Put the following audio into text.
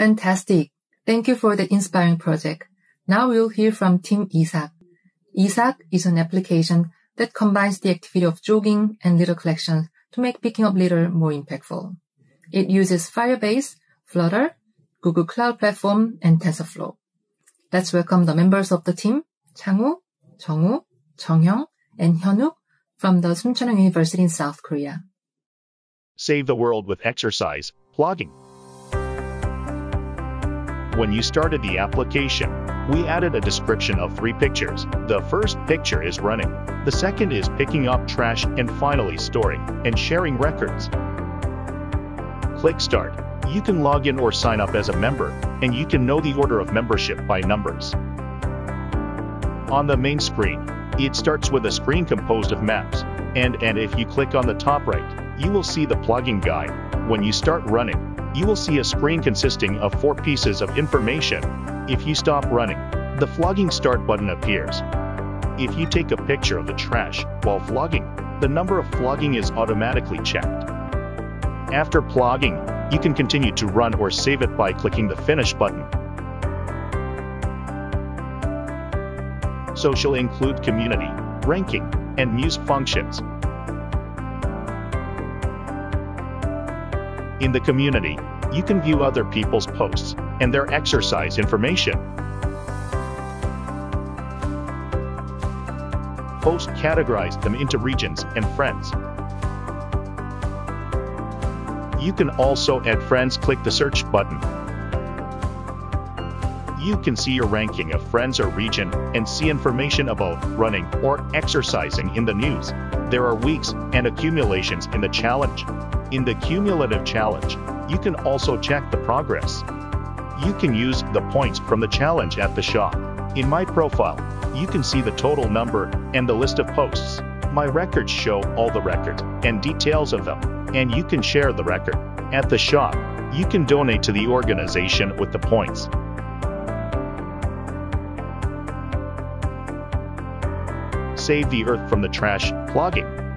Fantastic. Thank you for the inspiring project. Now we'll hear from Team Isak. Isak is an application that combines the activity of jogging and litter collection to make picking up litter more impactful. It uses Firebase, Flutter, Google Cloud Platform, and TensorFlow. Let's welcome the members of the team, Changwoo, Jongwoo, Jonghyung, and Hyunwook from the Soonchunhyang University in South Korea. Save the world with exercise, plogging. When you started the application, we added a description of three pictures. The first picture is running, the second is picking up trash, and finally storing and sharing records. Click Start. You can log in or sign up as a member, and you can know the order of membership by numbers. On the main screen, it starts with a screen composed of maps, and, and if you click on the top right, you will see the plogging guide. When you start running, you will see a screen consisting of four pieces of information. If you stop running, the plogging start button appears. If you take a picture of the trash while plogging, the number of plogging is automatically checked. After plogging, you can continue to run or save it by clicking the Finish button. Social include community, ranking, and news functions. In the community, you can view other people's posts and their exercise information. Post categorize them into regions and friends. You can also add friends click the search button. You can see your ranking of friends or region and see information about running or exercising in the news. There are weeks and accumulations in the challenge. In the cumulative challenge, you can also check the progress. You can use the points from the challenge at the shop. In my profile, you can see the total number and the list of posts. My records show all the records and details of them, and you can share the record. At the shop, you can donate to the organization with the points. Save the earth from the trash, plogging.